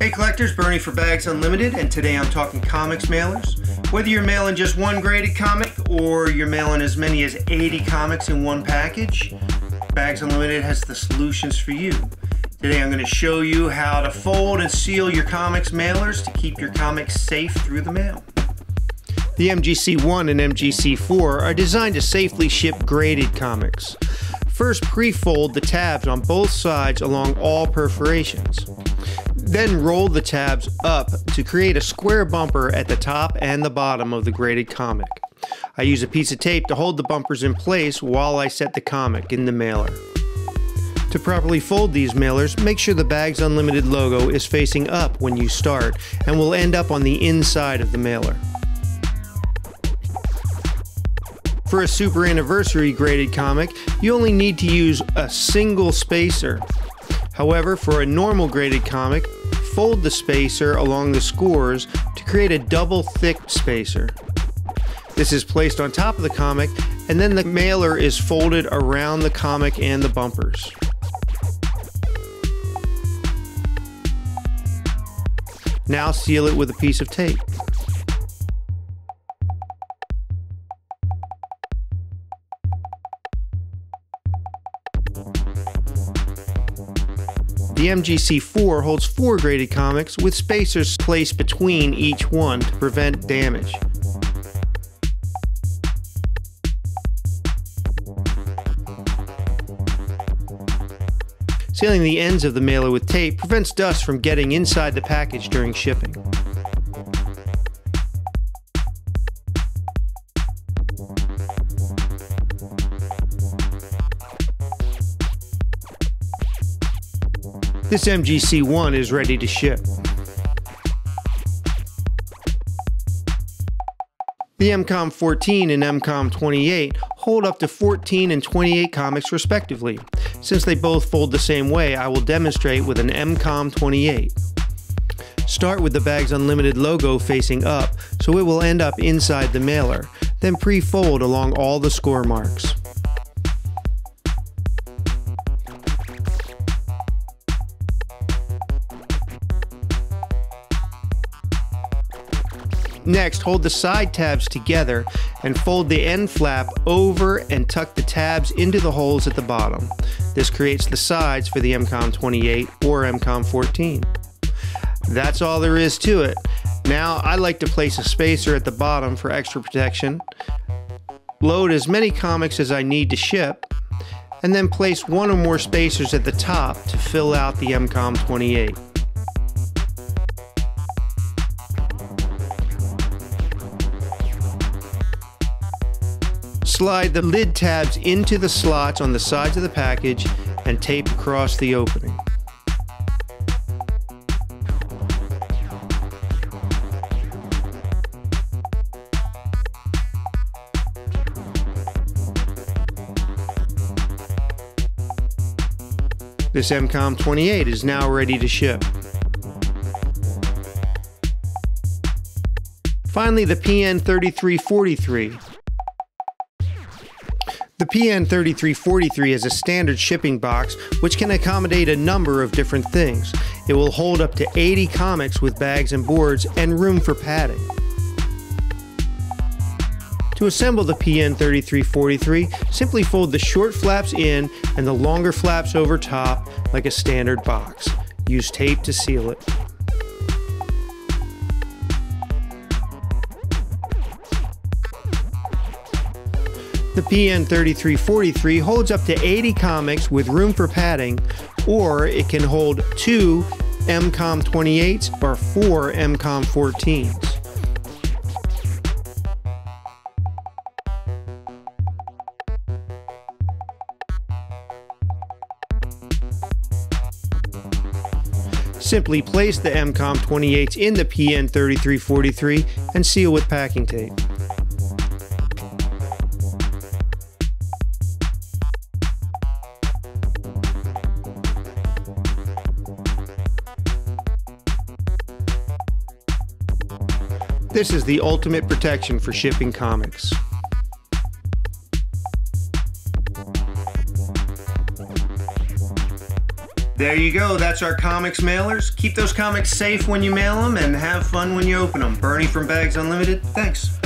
Hey collectors, Bernie for Bags Unlimited, and today I'm talking comics mailers. Whether you're mailing just one graded comic or you're mailing as many as 80 comics in one package, Bags Unlimited has the solutions for you. Today I'm going to show you how to fold and seal your comics mailers to keep your comics safe through the mail. The MGC1 and MGC4 are designed to safely ship graded comics. First, pre-fold the tabs on both sides along all perforations. Then roll the tabs up to create a square bumper at the top and the bottom of the graded comic. I use a piece of tape to hold the bumpers in place while I set the comic in the mailer. To properly fold these mailers, make sure the Bags Unlimited logo is facing up when you start and will end up on the inside of the mailer. For a super anniversary graded comic, you only need to use a single spacer. However, for a normal graded comic, fold the spacer along the scores to create a double thick spacer. This is placed on top of the comic, and then the mailer is folded around the comic and the bumpers. Now seal it with a piece of tape. The MGC4 holds four graded comics with spacers placed between each one to prevent damage. Sealing the ends of the mailer with tape prevents dust from getting inside the package during shipping. This MGC1 is ready to ship. The MCOM 14 and MCOM 28 hold up to 14 and 28 comics respectively. Since they both fold the same way, I will demonstrate with an MCOM 28. Start with the Bags Unlimited logo facing up, so it will end up inside the mailer, then pre-fold along all the score marks. Next, hold the side tabs together and fold the end flap over and tuck the tabs into the holes at the bottom. This creates the sides for the MCOM 28 or MCOM 14. That's all there is to it. Now, I like to place a spacer at the bottom for extra protection, load as many comics as I need to ship, and then place one or more spacers at the top to fill out the MCOM 28. Slide the lid tabs into the slots on the sides of the package and tape across the opening. This MCOM 28 is now ready to ship. Finally, the PN3343 the PN3343 is a standard shipping box which can accommodate a number of different things. It will hold up to 80 comics with bags and boards and room for padding. To assemble the PN3343, simply fold the short flaps in and the longer flaps over top like a standard box. Use tape to seal it. The PN3343 holds up to 80 comics with room for padding, or it can hold two MCOM 28s or four MCOM 14s. Simply place the MCOM 28s in the PN3343 and seal with packing tape. This is the ultimate protection for shipping comics. There you go. That's our comics mailers. Keep those comics safe when you mail them and have fun when you open them. Bernie from Bags Unlimited, thanks.